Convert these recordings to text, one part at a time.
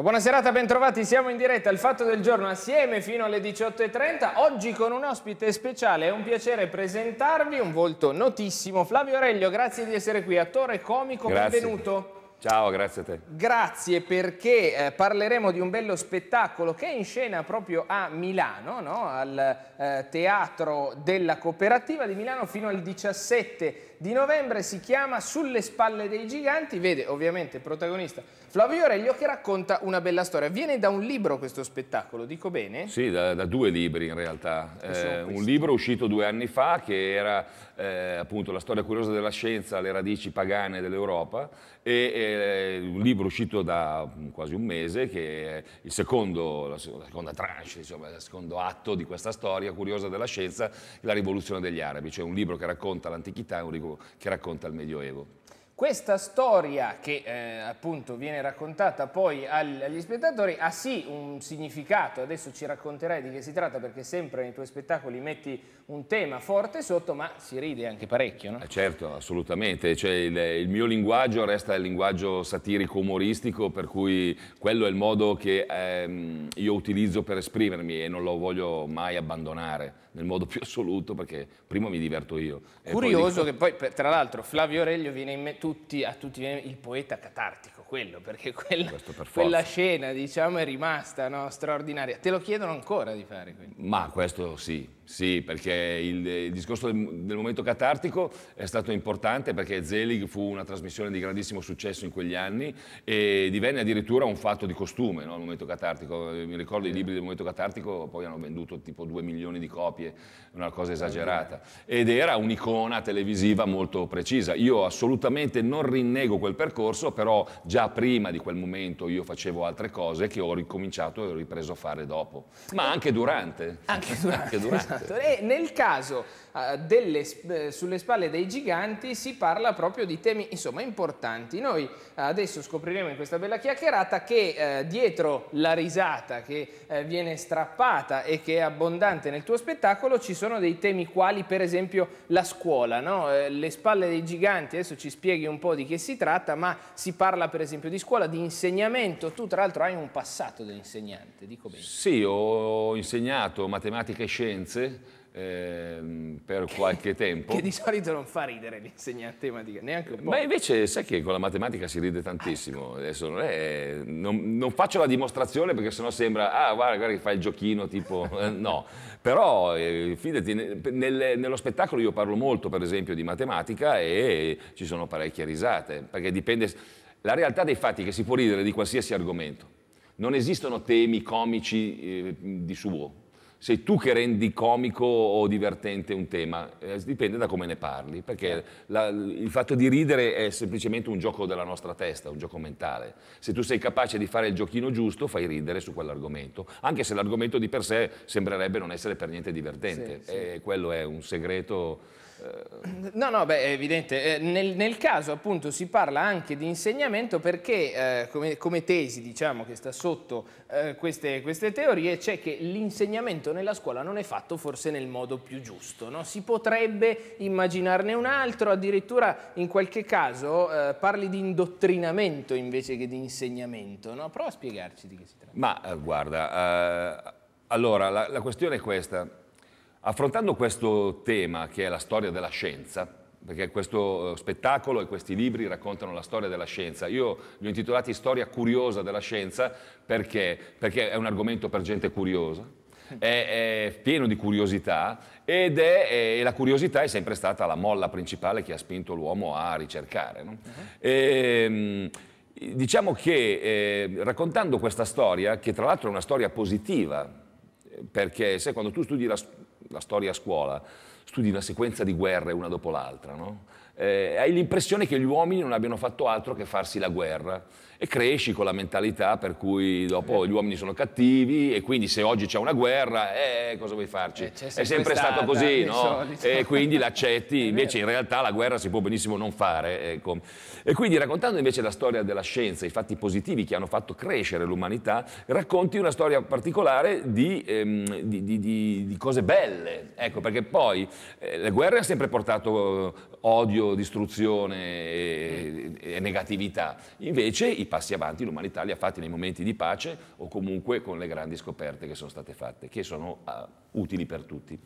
Buona serata, bentrovati, siamo in diretta al Fatto del Giorno assieme fino alle 18.30, oggi con un ospite speciale, è un piacere presentarvi un volto notissimo, Flavio Aurelio, grazie di essere qui, attore comico, Grazie. benvenuto. Ciao, grazie a te. Grazie perché eh, parleremo di un bello spettacolo che è in scena proprio a Milano, no? al eh, Teatro della Cooperativa di Milano fino al 17 di novembre, si chiama Sulle spalle dei giganti, vede ovviamente il protagonista Flavio Aurelio che racconta una bella storia. Viene da un libro questo spettacolo, dico bene? Sì, da, da due libri in realtà. Eh, un libro uscito due anni fa che era eh, appunto la storia curiosa della scienza, le radici pagane dell'Europa e eh, un libro uscito da mm, quasi un mese che è il secondo, la se- la seconda tranche, insomma, il secondo atto di questa storia curiosa della scienza, la rivoluzione degli arabi, cioè un libro che racconta l'antichità e un libro che racconta il Medioevo. Questa storia che eh, appunto viene raccontata poi agli spettatori ha sì un significato, adesso ci racconterai di che si tratta perché sempre nei tuoi spettacoli metti un tema forte sotto, ma si ride anche parecchio, no? Eh, Certo, assolutamente. Cioè, il, il mio linguaggio resta il linguaggio satirico-umoristico, per cui quello è il modo che ehm, io utilizzo per esprimermi e non lo voglio mai abbandonare nel modo più assoluto perché prima mi diverto io. Poi Curioso dico- che poi, tra l'altro, Flavio Aurelio viene in me- tutti, a tutti viene il poeta catartico, quello, perché quella, per quella scena, diciamo, è rimasta no, straordinaria. Te lo chiedono ancora di fare, quindi. Ma questo sì, sì, perché il, il discorso del, del momento catartico è stato importante perché Zelig fu una trasmissione di grandissimo successo in quegli anni e divenne addirittura un fatto di costume, no, il momento catartico. Mi ricordo i libri del momento catartico poi hanno venduto tipo 2 milioni di copie, una cosa esagerata. Ed era un'icona televisiva molto precisa. Io assolutamente non rinnego quel percorso, però già prima di quel momento io facevo altre cose che ho ricominciato e ho ripreso a fare dopo, ma anche durante. Anche durante, Anche durante. Esatto. E nel caso delle sp- eh, sulle spalle dei giganti si parla proprio di temi insomma importanti. Noi eh, adesso scopriremo in questa bella chiacchierata che eh, dietro la risata che eh, viene strappata e che è abbondante nel tuo spettacolo ci sono dei temi quali per esempio la scuola, no? Eh, le spalle dei giganti, adesso ci spieghi un po' di che si tratta, ma si parla per esempio di scuola, di insegnamento, tu tra l'altro hai un passato da insegnante, dico bene. Sì, ho insegnato matematica e scienze ehm, per qualche tempo. Che di solito non fa ridere l'insegnante di matematica, neanche un po'. Ma invece sai che con la matematica si ride tantissimo. Adesso non, è- non- non faccio la dimostrazione perché sennò sembra, ah guarda, guarda che fai il giochino, tipo, eh, no. Però eh, fidati, ne- nel- nello spettacolo io parlo molto per esempio di matematica e ci sono parecchie risate, perché dipende, la realtà dei fatti è che si può ridere di qualsiasi argomento. Non esistono temi comici eh, di suo. Sei tu che rendi comico o divertente un tema, eh, dipende da come ne parli, perché la- il fatto di ridere è semplicemente un gioco della nostra testa, un gioco mentale. Se tu sei capace di fare il giochino giusto, fai ridere su quell'argomento, anche se l'argomento di per sé sembrerebbe non essere per niente divertente. Sì, sì. E quello è un segreto. No, no, beh, è evidente. Eh, nel, nel caso appunto si parla anche di insegnamento perché eh, come, come tesi, diciamo, che sta sotto eh, queste, queste teorie, c'è che l'insegnamento nella scuola non è fatto forse nel modo più giusto. no? Si potrebbe immaginarne un altro, addirittura in qualche caso eh, parli di indottrinamento invece che di insegnamento. No? Prova a spiegarci di che si tratta. Ma eh, guarda, eh, allora la, la questione è questa. Affrontando questo tema che è la storia della scienza, perché questo eh, spettacolo e questi libri raccontano la storia della scienza, io li ho intitolati Storia curiosa della scienza perché, perché è un argomento per gente curiosa, è, è pieno di curiosità ed è, e la curiosità è sempre stata la molla principale che ha spinto l'uomo a ricercare. no? Ehm, Diciamo che eh, raccontando questa storia, che tra l'altro è una storia positiva, eh, perché sai, quando tu studi la, la storia a scuola, studi una sequenza di guerre una dopo l'altra, no? Eh, hai l'impressione che gli uomini non abbiano fatto altro che farsi la guerra e cresci con la mentalità per cui dopo gli uomini sono cattivi e quindi se oggi c'è una guerra, eh, cosa vuoi farci? Eh, c'è È sempre sempre stato stata, così, no? solito. E quindi l'accetti, invece in realtà la guerra si può benissimo non fare. ecco. E quindi raccontando invece la storia della scienza, i fatti positivi che hanno fatto crescere l'umanità, racconti una storia particolare di, ehm, di- di- di- cose belle. Ecco, perché poi eh, le guerre hanno sempre portato eh, odio, distruzione e, e, negatività. Invece i passi avanti l'umanità li ha fatti nei momenti di pace o comunque con le grandi scoperte che sono state fatte, che sono uh, utili per tutti.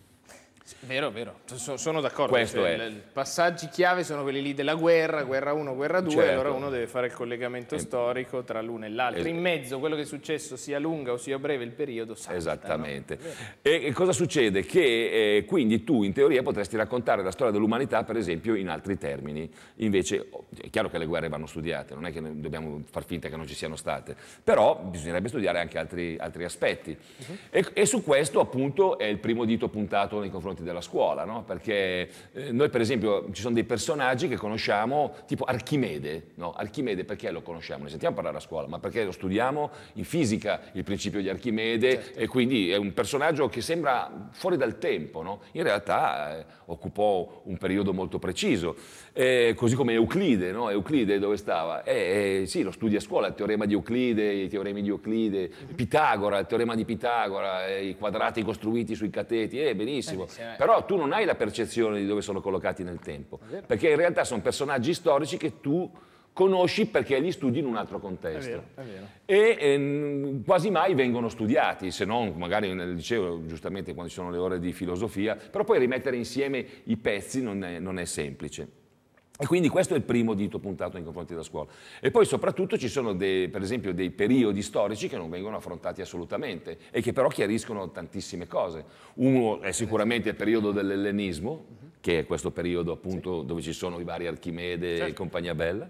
Vero, vero, sono d'accordo. Cioè, I passaggi chiave sono quelli lì della guerra, guerra 1, guerra 2, certo. allora uno deve fare il collegamento eh. storico tra l'uno e l'altro. Es In mezzo quello che è successo sia lunga o sia breve il periodo salta, Esattamente. No? E, cosa succede? Che eh, quindi tu in teoria potresti raccontare la storia dell'umanità per esempio in altri termini. Invece oh, è chiaro che le guerre vanno studiate, non è che dobbiamo far finta che non ci siano state, però bisognerebbe studiare anche altri, altri aspetti. Uh -huh. e, e su questo appunto è il primo dito puntato nei confronti confronti della scuola, no? perché eh, noi per esempio ci sono dei personaggi che conosciamo, tipo Archimede, no? Archimede perché lo conosciamo? Ne sentiamo parlare a scuola, ma perché lo studiamo in fisica, il principio di Archimede, certo. e quindi è un personaggio che sembra fuori dal tempo, no? in realtà eh, occupò un periodo molto preciso, eh, così come Euclide, Euclide dove stava? Eh, eh, sì, lo studi a scuola, il teorema di Euclide, i teoremi di Euclide, Pitagora, il teorema di Pitagora, i quadrati costruiti sui cateti, eh, benissimo. Eh, però tu non hai la percezione di dove sono collocati nel tempo, perché in realtà sono personaggi storici che tu conosci perché li studi in un altro contesto. È vero, è vero. E eh, quasi mai vengono studiati, se non magari nel liceo, giustamente quando ci sono le ore di filosofia, però poi rimettere insieme i pezzi non è, non è semplice. E quindi questo è il primo dito puntato nei confronti della scuola. E poi soprattutto ci sono dei, per esempio dei periodi storici che non vengono affrontati assolutamente e che però chiariscono tantissime cose. Uno è sicuramente il periodo dell'ellenismo, che è questo periodo appunto sì. dove ci sono i vari Archimede certo. e compagnia bella.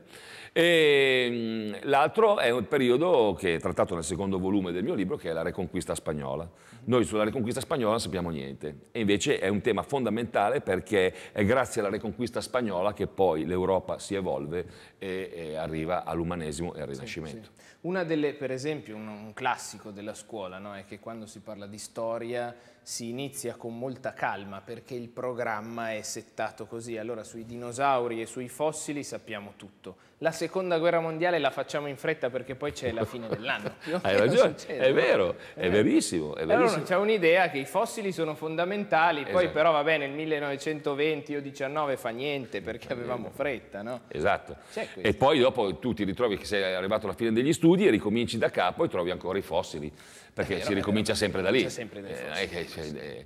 E l'altro è un periodo che è trattato nel secondo volume del mio libro, che è la Reconquista spagnola. Noi sulla Reconquista spagnola non sappiamo niente, e invece è un tema fondamentale perché è grazie alla Reconquista spagnola che poi l'Europa si evolve e, e arriva all'umanesimo e al Rinascimento. Sì, sì. Una delle, per esempio, un, un classico della scuola no? è che quando si parla di storia si inizia con molta calma perché il programma è settato così. Allora sui dinosauri e sui fossili sappiamo tutto. La seconda guerra mondiale la facciamo in fretta perché poi c'è la fine dell'anno. Hai ragione, è vero, è, è verissimo. È verissimo. Allora c'è un'idea che i fossili sono fondamentali, esatto. poi però va bene, nel 1920 o 19 fa niente perché avevamo fretta, no? Esatto. E poi dopo tu ti ritrovi che sei arrivato alla fine degli studi e ricominci da capo e trovi ancora i fossili perché vero, si ricomincia sempre da lì. Sempre eh, cioè,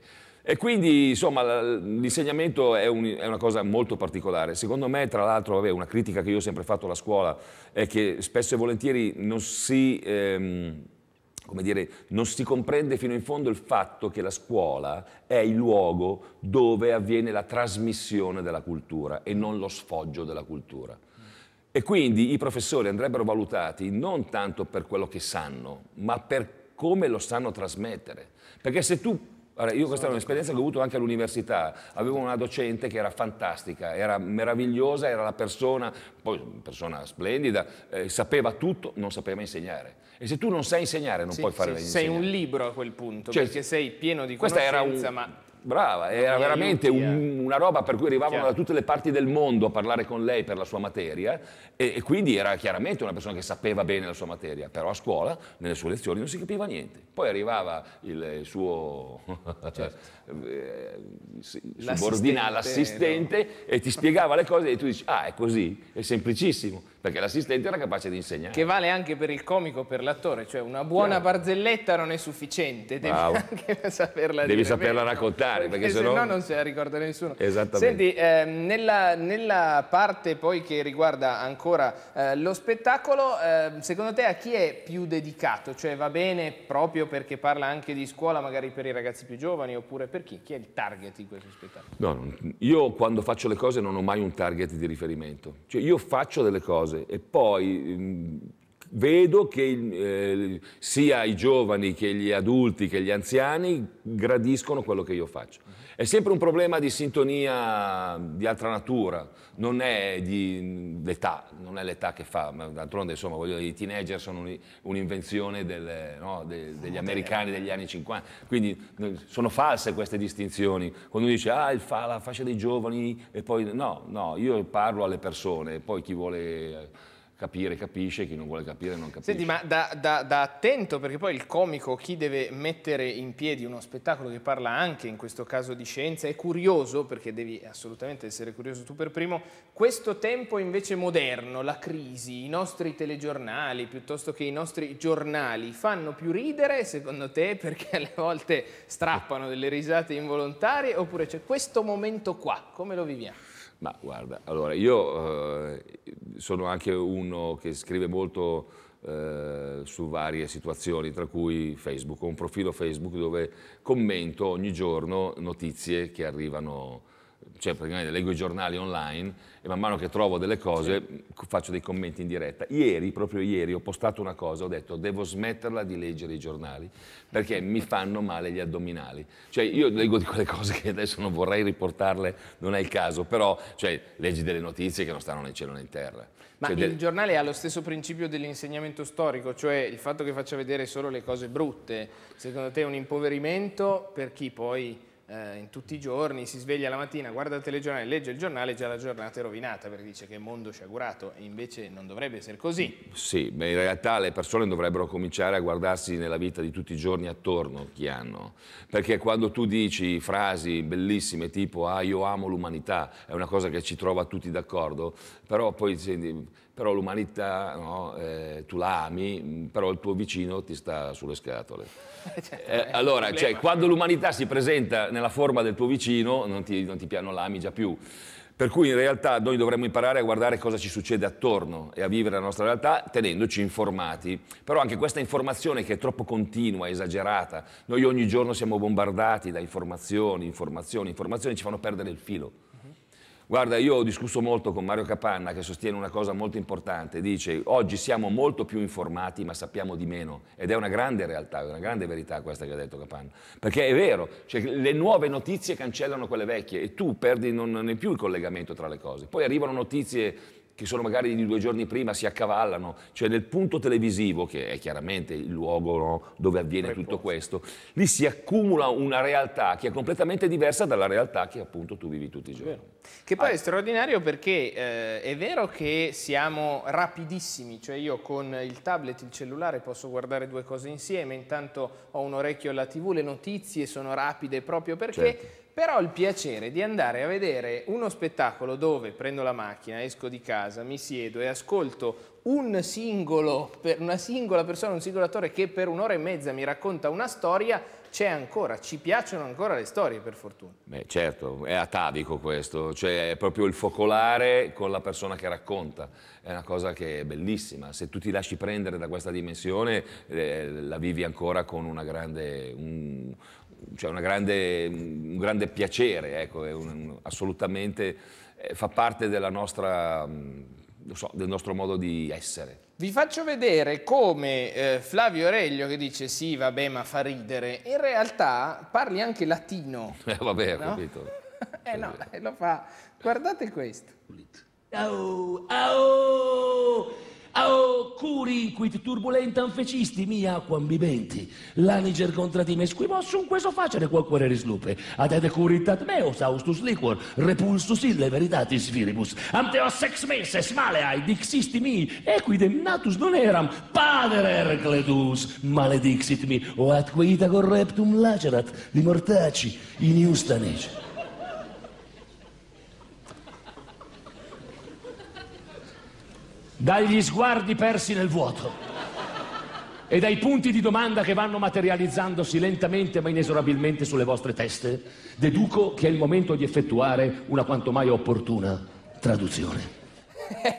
e quindi insomma l'insegnamento è, un, è, una cosa molto particolare. Secondo me, tra l'altro, una critica che io ho sempre fatto alla scuola è che spesso e volentieri non si, ehm, dire, non si comprende fino in fondo il fatto che la scuola è il luogo dove avviene la trasmissione della cultura e non lo sfoggio della cultura. E quindi i professori andrebbero valutati non tanto per quello che sanno, ma per come lo sanno trasmettere. Perché se tu allora, io questa è un'esperienza che ho avuto anche all'università, avevo una docente che era fantastica, era meravigliosa, era la persona, poi persona splendida, eh, sapeva tutto, non sapeva insegnare. E se tu non sai insegnare non sì, puoi fare sì, l'insegnante. Sei un libro a quel punto, cioè, perché sei pieno di conoscenza, un, ma Brava, era veramente un, una roba per cui arrivavano Chiaro. da tutte le parti del mondo a parlare con lei per la sua materia e, e, quindi era chiaramente una persona che sapeva bene la sua materia, però a scuola, nelle sue lezioni, non si capiva niente. Poi arrivava il suo certo. Eh, subordinato, l'assistente, no. e ti spiegava le cose e tu dici, ah è così, è semplicissimo perché l'assistente era capace di insegnare. Che vale anche per il comico, per l'attore, cioè una buona Chiaro. barzelletta non è sufficiente, devi Bravo. anche saperla Devi dire, saperla bene. raccontare, perché, perché se no non se la ricorda nessuno. Esattamente. Senti, eh, nella, nella, parte poi che riguarda ancora eh, lo spettacolo, eh, secondo te a chi è più dedicato? Cioè va bene proprio perché parla anche di scuola, magari per i ragazzi più giovani, oppure per chi? Chi è il target di questo spettacolo? No, io quando faccio le cose non ho mai un target di riferimento. Cioè io faccio delle cose cose e poi mh, vedo che eh, sia i giovani che gli adulti che gli anziani gradiscono quello che io faccio. È sempre un problema di sintonia di altra natura, non è l'età, non è l'età che fa, ma d'altronde insomma voglio, i teenager sono un'invenzione no, de, degli americani degli anni 50, quindi sono false queste distinzioni. Quando uno dice ah il fa, la fascia dei giovani e poi no, no, io parlo alle persone, poi chi vuole capire capisce, chi non vuole capire non capisce. Senti, ma da, da, da, attento, perché poi il comico, chi deve mettere in piedi uno spettacolo che parla anche in questo caso di scienza, è curioso, perché devi assolutamente essere curioso tu per primo, questo tempo invece moderno, la crisi, i nostri telegiornali piuttosto che i nostri giornali, fanno più ridere secondo te perché alle volte strappano delle risate involontarie oppure c'è questo momento qua, come lo viviamo? Ma guarda, allora io eh, sono anche uno che scrive molto eh, su varie situazioni, tra cui Facebook, ho un profilo Facebook dove commento ogni giorno notizie che arrivano cioè praticamente leggo i giornali online e man mano che trovo delle cose sì. faccio dei commenti in diretta. Ieri, proprio ieri, ho postato una cosa, ho detto devo smetterla di leggere i giornali perché mi fanno male gli addominali. Cioè io leggo di quelle cose che adesso non vorrei riportarle, non è il caso, però cioè, leggi delle notizie che non stanno né in cielo né in terra. Ma cioè, il del... giornale ha lo stesso principio dell'insegnamento storico, cioè il fatto che faccia vedere solo le cose brutte, secondo te è un impoverimento per chi poi eh, in tutti i giorni, si sveglia la mattina, guarda il telegiornale, legge il giornale, già la giornata è rovinata perché dice che il mondo ci ha augurato e invece non dovrebbe essere così. Sì, ma in realtà le persone dovrebbero cominciare a guardarsi nella vita di tutti i giorni attorno chi hanno, perché quando tu dici frasi bellissime tipo ah io amo l'umanità, è una cosa che ci trova tutti d'accordo, però poi senti però l'umanità no, eh, tu la ami, però il tuo vicino ti sta sulle scatole. Certo, eh, allora, cioè, quando l'umanità si presenta nella forma del tuo vicino, non ti, non ti non la ami già più. Per cui in realtà noi dovremmo imparare a guardare cosa ci succede attorno e a vivere la nostra realtà tenendoci informati. Però anche questa informazione che è troppo continua, esagerata, noi ogni giorno siamo bombardati da informazioni, informazioni, informazioni, ci fanno perdere il filo. Guarda, io ho discusso molto con Mario Capanna che sostiene una cosa molto importante, dice oggi siamo molto più informati ma sappiamo di meno. Ed è una grande realtà, una grande verità questa che ha detto Capanna, perché è vero, cioè, le nuove notizie cancellano quelle vecchie e tu perdi, non, non più il collegamento tra le cose, poi arrivano notizie che sono magari di due giorni prima, si accavallano, cioè nel punto televisivo, che è chiaramente il luogo no, dove avviene tutto questo, lì si accumula una realtà che è completamente diversa dalla realtà che appunto tu vivi tutti i giorni. Che poi ah. è straordinario perché eh, è vero che siamo rapidissimi, cioè io con il tablet, il cellulare posso guardare due cose insieme, intanto ho un orecchio alla tv, le notizie sono rapide proprio perché... Certo però ho il piacere di andare a vedere uno spettacolo dove prendo la macchina, esco di casa, mi siedo e ascolto un singolo, una singola persona, un singolo attore che per un'ora e mezza mi racconta una storia, c'è ancora, ci piacciono ancora le storie per fortuna. Beh certo, è atavico questo, cioè è proprio il focolare con la persona che racconta, è una cosa che è bellissima, se tu ti lasci prendere da questa dimensione eh, la vivi ancora con una grande, un, cioè grande, un grande piacere, ecco, un, assolutamente eh, fa parte nostra, mm, so, del nostro modo di essere. Vi faccio vedere come eh, Flavio Aurelio che dice sì vabbè ma fa ridere, in realtà parli anche latino. Eh vabbè ho no? capito. eh no, lo fa. Guardate questo. Au, au! Oh, curi inquit turbulentam fecisti mia aquam bibenti. l'aniger contra di me squivossum queso facere qualquare rislupe. Ad ed curitat meos austus liquor, repulsus ille veritatis viribus. Amteo sex meses maleae dixisti mi, equidem natus non eram, pater Hercledus, maledixit mi, o atque ita correptum lacerat, li mortaci, in iustanece. Dagli sguardi persi nel vuoto e dai punti di domanda che vanno materializzandosi lentamente ma inesorabilmente sulle vostre teste, deduco che è il momento di effettuare una quanto mai opportuna traduzione.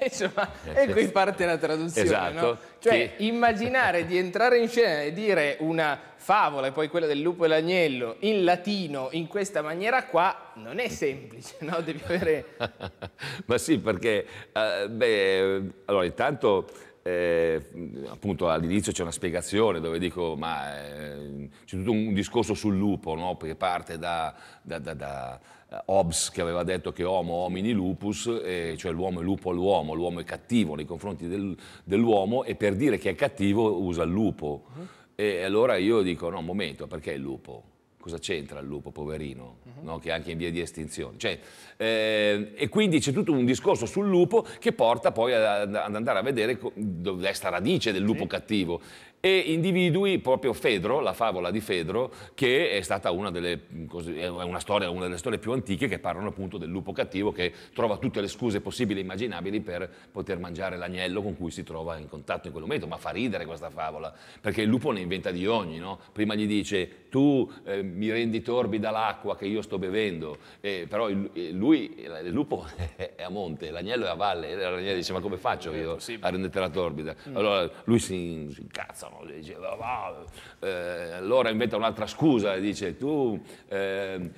Insomma, e qui parte la traduzione, esatto. no? Cioè, sì. immaginare di entrare in scena e dire una favola e poi quella del lupo e l'agnello in latino in questa maniera qua non è semplice, no? Devi avere... Ma sì, perché, uh, beh, allora intanto... Eh, appunto all'inizio c'è una spiegazione dove dico ma eh, c'è tutto un discorso sul lupo no? che parte da, da, da, da eh, Hobbes che aveva detto che homo homini lupus, eh, cioè l'uomo è lupo all'uomo, l'uomo è cattivo nei confronti del, dell'uomo e per dire che è cattivo usa il lupo. Uh -huh. E allora io dico no, un momento, perché il lupo? cosa c'entra il lupo, poverino, uh-huh. no? che è anche in via di estinzione. Cioè, eh, e quindi c'è tutto un discorso sul lupo che porta poi ad andare a vedere dove è sta radice del lupo sì. cattivo e individui proprio Fedro, la favola di Fedro, che è stata una delle, così, una, storia, una delle storie più antiche che parlano appunto del lupo cattivo che trova tutte le scuse possibili e immaginabili per poter mangiare l'agnello con cui si trova in contatto in quel momento, ma fa ridere questa favola, perché il lupo ne inventa di ogni, no? prima gli dice tu eh, mi rendi torbida l'acqua che io sto bevendo, eh, però il, lui, il lupo è a monte, l'agnello è a valle, l'agnello dice ma come faccio io a rendertela torbida? Mm. Allora lui si, si incazza no? dice, va, eh, allora inventa un'altra scusa, dice tu eh,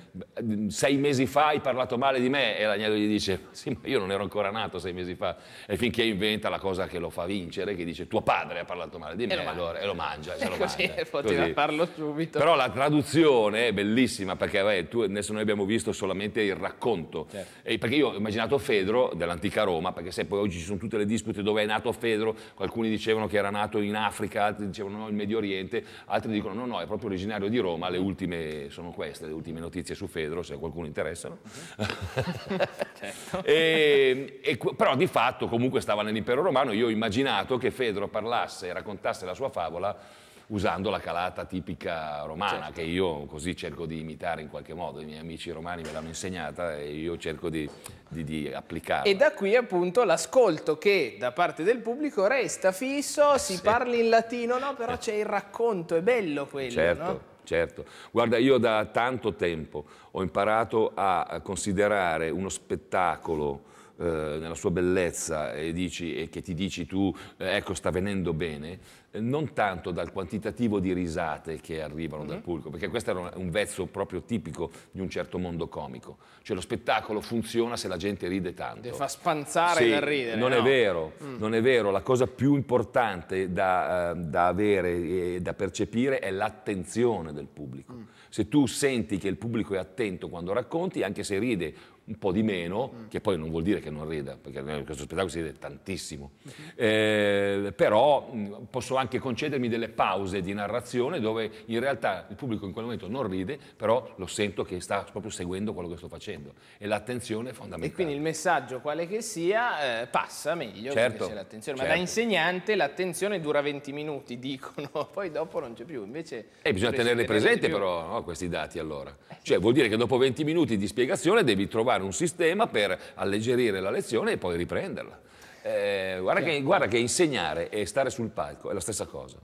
sei mesi fa hai parlato male di me e l'agnello gli dice sì ma io non ero ancora nato sei mesi fa e finché inventa la cosa che lo fa vincere che dice tuo padre ha parlato male di me e lo allora, e lo mangia, e lo così, mangia. poteva farlo subito. Però la traduzione è bellissima perché beh, tu, adesso noi abbiamo visto solamente il racconto certo. perché io ho immaginato Fedro dell'antica Roma perché se poi oggi ci sono tutte le dispute dove è nato Fedro, alcuni dicevano che era nato in Africa, altri dicevano no, il Medio Oriente, altri dicono no, no, è proprio originario di Roma, le ultime sono queste, le ultime notizie su Fedro, se a qualcuno interessano. certo. e, e, però di fatto comunque stava nell'impero romano, io ho immaginato che Fedro parlasse e raccontasse la sua favola usando la calata tipica romana, certo. che io così cerco di imitare in qualche modo, i miei amici romani me l'hanno insegnata e io cerco di, di, di applicarla. E da qui appunto l'ascolto che da parte del pubblico resta fisso, si sì. parli in latino, no, però c'è il racconto, è bello quello, certo. no? Certo, guarda io da tanto tempo ho imparato a considerare uno spettacolo eh, nella sua bellezza e, dici, e, che ti dici tu, eh, ecco sta venendo bene, eh, non tanto dal quantitativo di risate che arrivano mm -hmm. dal mhm. pubblico, perché questo era un vezzo proprio tipico di un certo mondo comico. Cioè lo spettacolo funziona se la gente ride tanto. Ti fa spanzare sì, dal ridere. Non no? è vero, mm. non è vero. La cosa più importante da, uh, da avere e da percepire è l'attenzione del pubblico. Mm. Se tu senti che il pubblico è attento quando racconti, anche se ride un po' di meno, mm. che poi non vuol dire che non rida, perché in questo spettacolo si ride tantissimo, mm -hmm. eh, però mh, posso anche concedermi delle pause di narrazione dove in realtà il pubblico in quel momento non ride, però lo sento che sta proprio seguendo quello che sto facendo e l'attenzione è fondamentale. E quindi il messaggio, quale che sia, eh, passa meglio certo, c'è l'attenzione, ma certo. da insegnante l'attenzione dura 20 minuti, dicono, poi dopo non c'è più, invece... E bisogna tenerli presenti però no, questi dati allora, cioè vuol dire che dopo 20 minuti di spiegazione devi trovare un sistema per alleggerire la lezione e poi riprenderla. Eh, guarda, che, guarda, che, insegnare e stare sul palco è la stessa cosa.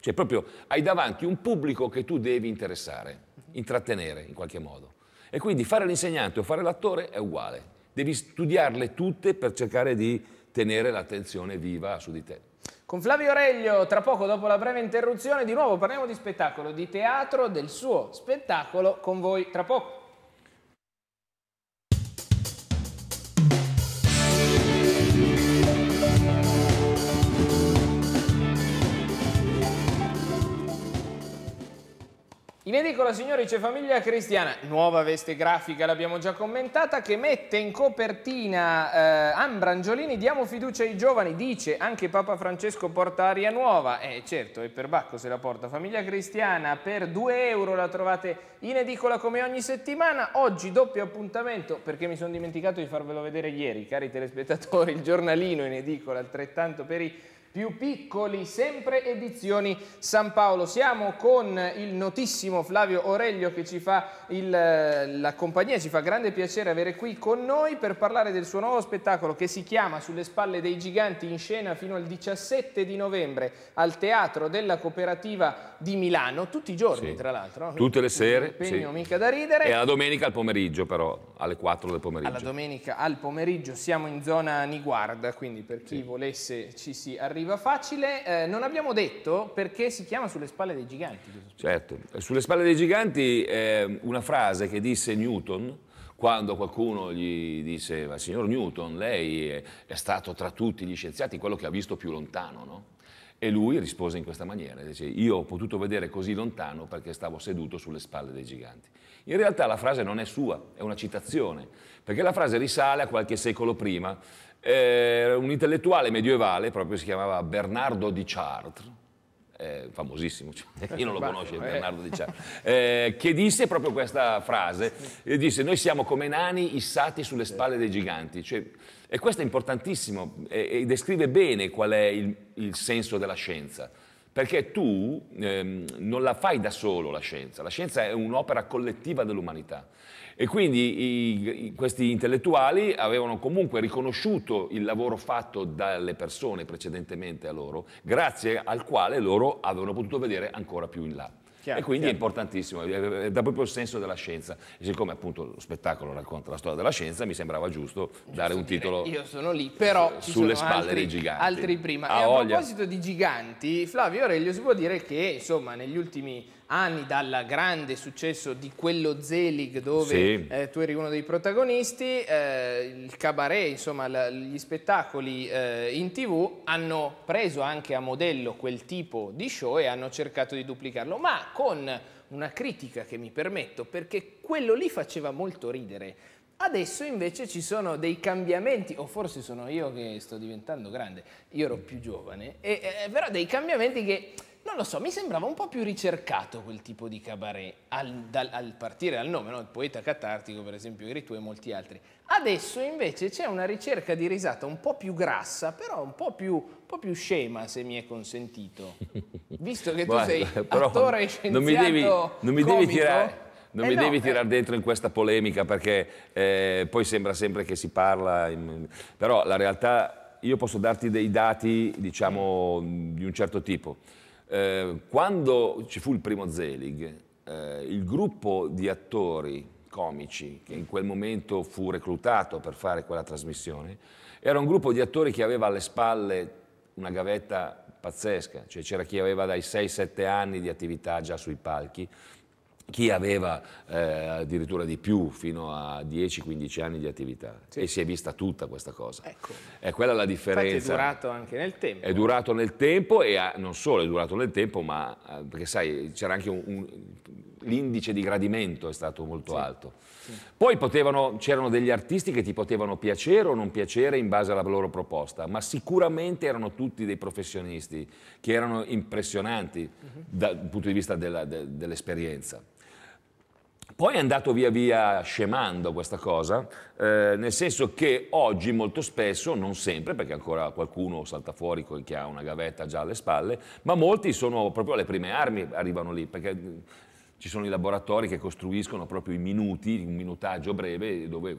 Cioè proprio hai davanti un pubblico che tu devi interessare, intrattenere in qualche modo. E quindi fare l'insegnante o fare l'attore è uguale. Devi studiarle tutte per cercare di tenere l'attenzione viva su di te. Con Flavio Aurelio, tra poco dopo la breve interruzione, di nuovo parliamo di spettacolo, di teatro, del suo spettacolo con voi tra poco. In edicola, signori, c'è Famiglia Cristiana, nuova veste grafica, l'abbiamo già commentata, che mette in copertina eh, Ambrangiolini, diamo fiducia ai giovani, dice anche Papa Francesco porta aria nuova, eh, certo, e per Bacco se la porta. Famiglia Cristiana, per 2 euro la trovate in edicola come ogni settimana, oggi doppio appuntamento, perché mi sono dimenticato di farvelo vedere ieri, cari telespettatori, il giornalino in edicola, altrettanto per i più piccoli, sempre edizioni San Paolo. Siamo con il notissimo Flavio Aurelio che ci fa il, la compagnia, ci fa grande piacere avere qui con noi per parlare del suo nuovo spettacolo che si chiama Sulle spalle dei giganti in scena fino al 17 di novembre al Teatro della Cooperativa di Milano, tutti i giorni sì. tra l'altro. No? Tutte le sere. Impegno sì. mica da ridere. E la domenica al pomeriggio però, alle 4 del pomeriggio. Alla domenica al pomeriggio siamo in zona Niguarda, quindi per chi sì. volesse ci si arriva arriva facile. Eh, non abbiamo detto perché si chiama Sulle spalle dei giganti. Certo, sulle spalle dei giganti è una frase che disse Newton quando qualcuno gli disse, signor Newton, lei è, è stato tra tutti gli scienziati quello che ha visto più lontano, no? E lui rispose in questa maniera, dice, io ho potuto vedere così lontano perché stavo seduto sulle spalle dei giganti. In realtà la frase non è sua, è una citazione, perché la frase risale a qualche secolo prima, eh, un intellettuale medievale, proprio si chiamava Bernardo di Chartres, eh, famosissimo, cioè, io non lo conosco, eh. Bernardo Di Ciano, eh, che disse proprio questa frase, disse noi siamo come nani issati sulle spalle dei giganti, cioè, e questo è importantissimo e, e, descrive bene qual è il, il senso della scienza perché tu ehm, non la fai da solo la scienza, la scienza è un'opera collettiva dell'umanità. E quindi i, questi intellettuali avevano comunque riconosciuto il lavoro fatto dalle persone precedentemente a loro, grazie al quale loro avevano potuto vedere ancora più in là. Chiaro, e quindi chiaro. è importantissimo, dà proprio il senso della scienza. E siccome appunto lo spettacolo racconta la storia della scienza, mi sembrava giusto, giusto dare un titolo. Io sono lì, però ci sulle sono spalle altri, dei giganti. Altri prima. Ah, e a voglia. proposito di giganti, Flavio Aurelio si può dire che insomma negli ultimi anni dal grande successo di quello Zelig dove sì. eh, tu eri uno dei protagonisti, eh, il cabaret, insomma la, gli spettacoli eh, in tv hanno preso anche a modello quel tipo di show e hanno cercato di duplicarlo, ma con una critica che mi permetto perché quello lì faceva molto ridere. Adesso invece ci sono dei cambiamenti, o forse sono io che sto diventando grande, io ero più giovane, e, eh, però dei cambiamenti che non lo so, mi sembrava un po' più ricercato quel tipo di cabaret, al, dal, al partire dal nome, no? il poeta catartico per esempio eri tu e molti altri. Adesso invece c'è una ricerca di risata un po' più grassa, però un po' più, un po più scema se mi è consentito. Visto che tu Guarda, sei attore e scienziato non mi devi, non mi devi tirare... Non eh mi no, devi tirare eh. dentro in questa polemica perché eh, poi sembra sempre che si parla, in... però la realtà io posso darti dei dati diciamo di un certo tipo. Eh, quando ci fu il primo Zelig, eh, il gruppo di attori comici che in quel momento fu reclutato per fare quella trasmissione, era un gruppo di attori che aveva alle spalle una gavetta pazzesca, cioè c'era chi aveva dai 6-7 anni di attività già sui palchi, chi aveva eh, addirittura di più, fino a 10-15 anni di attività. Sì. E si è vista tutta questa cosa. Ecco. È quella la differenza. Infatti è durato anche nel tempo. È durato nel tempo e ha, non solo è durato nel tempo, ma eh, perché sai, c'era anche un, un l'indice di gradimento è stato molto sì. alto. Sì. Poi c'erano degli artisti che ti potevano piacere o non piacere in base alla loro proposta, ma sicuramente erano tutti dei professionisti che erano impressionanti uh mhm. -huh. dal punto di vista dell'esperienza. Poi è andato via via scemando questa cosa, eh, nel senso che oggi molto spesso, non sempre, perché ancora qualcuno salta fuori che ha una gavetta già alle spalle, ma molti sono proprio alle prime armi, arrivano lì, perché ci sono i laboratori che costruiscono proprio i minuti, un minutaggio breve, dove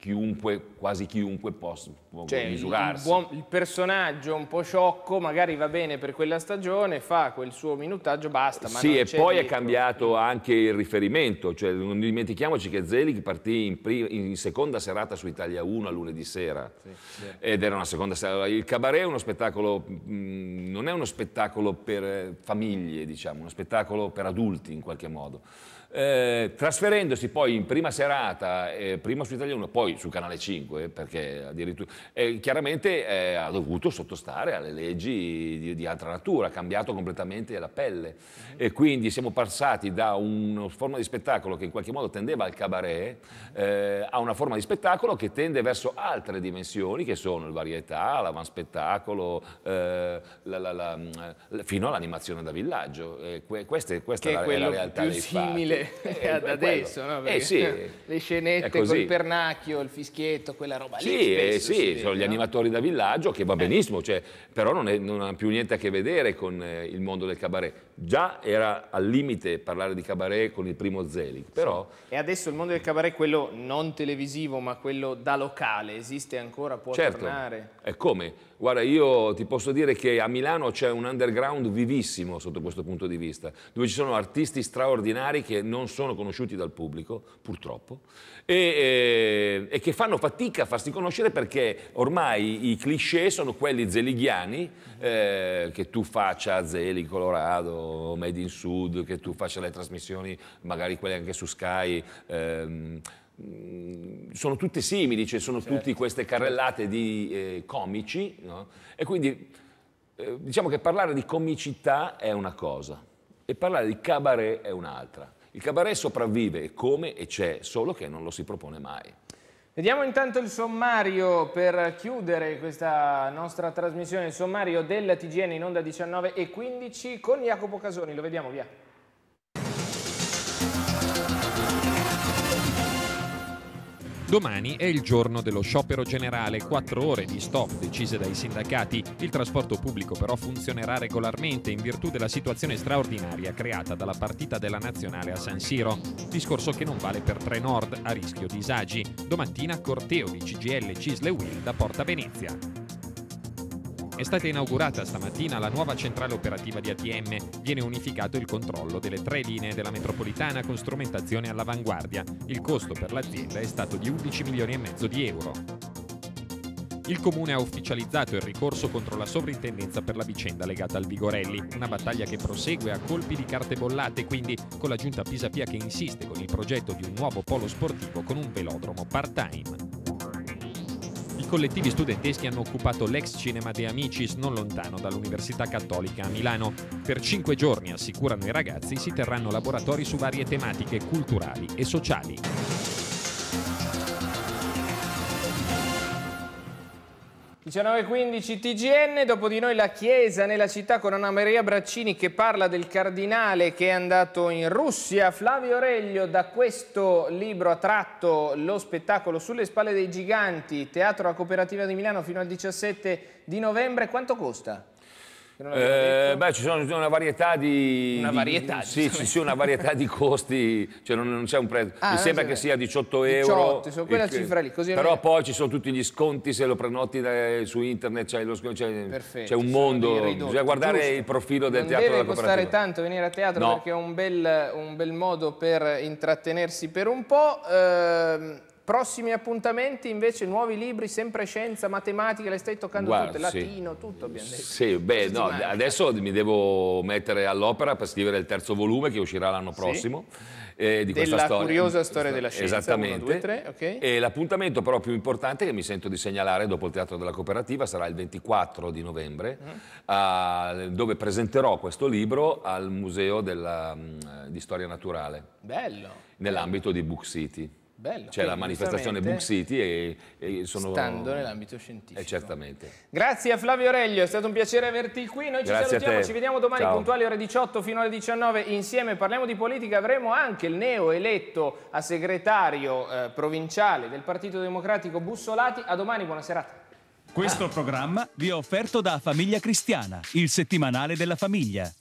chiunque, quasi chiunque possa cioè, misurarsi. Il, buon, il, personaggio un po' sciocco magari va bene per quella stagione, fa quel suo minutaggio, basta. sì, e poi dietro. è cambiato anche il riferimento, cioè, non dimentichiamoci che Zelig partì in, in, seconda serata su Italia 1 a lunedì sera, sì, sì. ed era una seconda serata. Il cabaret è uno spettacolo, mh, mm, non è uno spettacolo per famiglie, diciamo, uno spettacolo per adulti in qualche modo. Eh, trasferendosi poi in prima serata, eh, prima su Italia 1, poi su Canale 5, perché addirittura, eh, chiaramente eh, ha dovuto sottostare alle leggi di, di, altra natura, ha cambiato completamente la pelle. Mm -hmm. E quindi siamo passati da una forma di spettacolo che in qualche modo tendeva al cabaret eh, a una forma di spettacolo che tende verso altre dimensioni, che sono il varietà, l'avanspettacolo, la, la, la, fino all'animazione da villaggio. queste, questa che è, la, è la realtà più dei simile eh, ad adesso, no? eh sì, le scenette col pernacchio, il fischietto, quella roba lì. Sì, eh sì vede, sono no? gli animatori da villaggio che va eh. benissimo, cioè, però non, è, non, ha più niente a che vedere con eh, il mondo del cabaret. Già era al limite parlare di cabaret con il primo Zelig, però... E adesso il mondo del cabaret, quello non televisivo, ma quello da locale, esiste ancora, può certo. tornare? E come? Guarda, io ti posso dire che a Milano c'è un underground vivissimo sotto questo punto di vista, dove ci sono artisti straordinari che non sono conosciuti dal pubblico, purtroppo, e, e, e che fanno fatica a farsi conoscere perché ormai i cliché sono quelli zelighiani, eh, che tu faccia Zelig, Colorado, Made in Sud, che tu faccia le trasmissioni, magari quelle anche su Sky, ehm, Mm, sono tutte simili, cioè sono certo. tutte queste carrellate di eh, comici, no? e quindi eh, diciamo che parlare di comicità è una cosa e parlare di cabaret è un'altra. Il cabaret sopravvive come e c'è, solo che non lo si propone mai. Vediamo intanto il sommario per chiudere questa nostra trasmissione, il sommario del TGN in onda 19 e 15 con Jacopo Casoni, lo vediamo via. Domani è il giorno dello sciopero generale, quattro ore di stop decise dai sindacati. Il trasporto pubblico però funzionerà regolarmente in virtù della situazione straordinaria creata dalla partita della nazionale a San Siro. Discorso che non vale per Trenord, a rischio disagi. Domattina corteo di CGL Cisle Will da Porta Venezia. È stata inaugurata stamattina la nuova centrale operativa di ATM. Viene unificato il controllo delle tre linee della metropolitana con strumentazione all'avanguardia. Il costo per l'azienda è stato di 11 milioni e mezzo di euro. Il Comune ha ufficializzato il ricorso contro la sovrintendenza per la vicenda legata al Vigorelli, una battaglia che prosegue a colpi di carte bollate, quindi con la giunta Pisapia che insiste con il progetto di un nuovo polo sportivo con un velodromo part-time collettivi studenteschi hanno occupato l'ex Cinema De Amicis non lontano dall'Università Cattolica a Milano. Per cinque giorni, assicurano i ragazzi, si terranno laboratori su varie tematiche culturali e sociali. 19.15 TGN, dopo di noi la Chiesa nella città con Anna Maria Braccini che parla del cardinale che è andato in Russia. Flavio Aurelio da questo libro ha tratto lo spettacolo Sulle spalle dei giganti, Teatro La Cooperativa di Milano fino al 17 di novembre. Quanto costa? Eh, beh, ci sono una varietà di... Una varietà? Di, sì, ci sono una varietà di costi, cioè non, non c'è un prezzo. Ah, Mi sembra che sia 18 euro. 18, quella il- cifra lì, così Però non è- poi ci sono tutti gli sconti se lo prenoti da- su internet, c'è, lo sconto, c'è, un sono mondo, bisogna guardare giusto. il profilo del non teatro deve della costare cooperativa. tanto venire a teatro No. perché è un bel, un bel modo per intrattenersi per un po'. Ehm, prossimi appuntamenti invece, nuovi libri, sempre scienza, matematica, le stai toccando Guarda, tutte, sì. latino, tutto abbiamo detto. Sì, beh, no, adesso mi devo mettere all'opera per scrivere il terzo volume che uscirà l'anno prossimo. eh, di questa Della storia. curiosa storia della scienza, Esattamente. uno, due, tre, ok. E l'appuntamento però più importante che mi sento di segnalare dopo il Teatro della Cooperativa sarà il 24 di novembre, Mm. a- dove presenterò questo libro al Museo della, mh, di Storia Naturale, Bello. nell'ambito di Book City. Bello. C'è la manifestazione Book City e, e sono... Stando nell'ambito scientifico. Eh, certamente. Grazie a Flavio Aurelio, è stato un piacere averti qui. Noi ci Grazie salutiamo, ci vediamo domani Ciao. puntuali ore 18 fino alle 19 insieme. Parliamo di politica, avremo anche il neo eletto a segretario eh, provinciale del Partito Democratico Bussolati. A domani, buona serata. Questo programma vi è offerto da Famiglia Cristiana, il settimanale della famiglia.